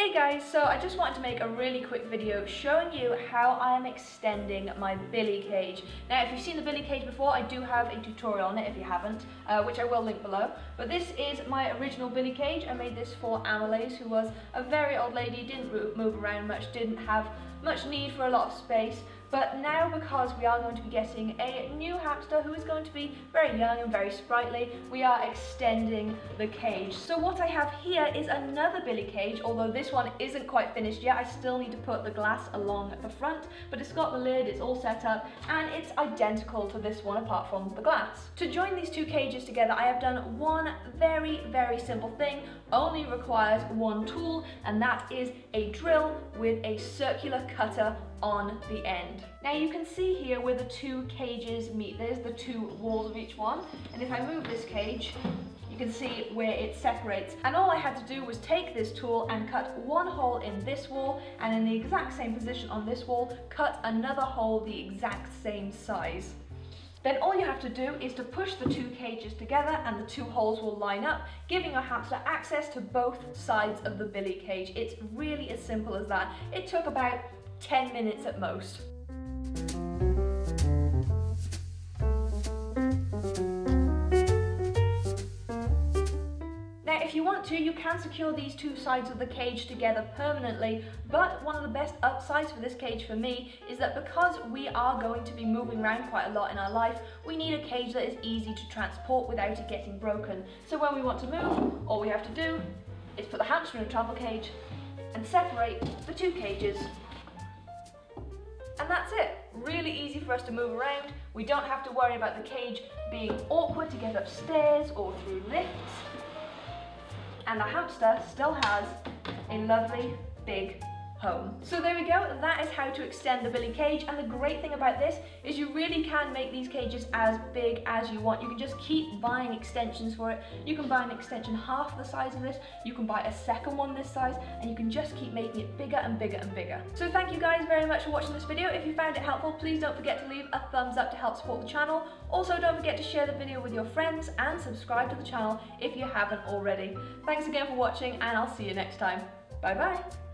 Hey guys, so I just wanted to make a really quick video showing you how I am extending my billy cage. Now if you've seen the billy cage before, I do have a tutorial on it if you haven't, uh, which I will link below. But this is my original billy cage. I made this for Amelais, who was a very old lady, didn't move around much, didn't have much need for a lot of space. But now because we are going to be getting a new hamster who is going to be very young and very sprightly, we are extending the cage. So what I have here is another billy cage, although this one isn't quite finished yet. I still need to put the glass along the front, but it's got the lid, it's all set up, and it's identical to this one apart from the glass. To join these two cages together, I have done one very, very simple thing, only requires one tool, and that is a drill with a circular cutter on the end. Now you can see here where the two cages meet. There's the two walls of each one. And if I move this cage, you can see where it separates. And all I had to do was take this tool and cut one hole in this wall and in the exact same position on this wall, cut another hole the exact same size. Then all you have to do is to push the two cages together and the two holes will line up, giving your hamster access to both sides of the billy cage. It's really as simple as that. It took about 10 minutes at most. If you want to, you can secure these two sides of the cage together permanently, but one of the best upsides for this cage for me is that because we are going to be moving around quite a lot in our life, we need a cage that is easy to transport without it getting broken. So when we want to move, all we have to do is put the hamster in a travel cage and separate the two cages and that's it. Really easy for us to move around. We don't have to worry about the cage being awkward to get upstairs or through lifts. And the hamster still has a lovely big home. So there we go, that is how to extend the billy cage and the great thing about this is you really can make these cages as big as you want. You can just keep buying extensions for it. You can buy an extension half the size of this, you can buy a second one this size and you can just keep making it bigger and bigger and bigger. So thank you guys very much for watching this video. If you found it helpful, please don't forget to leave a thumbs up to help support the channel. Also don't forget to share the video with your friends and subscribe to the channel if you haven't already. Thanks again for watching and I'll see you next time. Bye bye!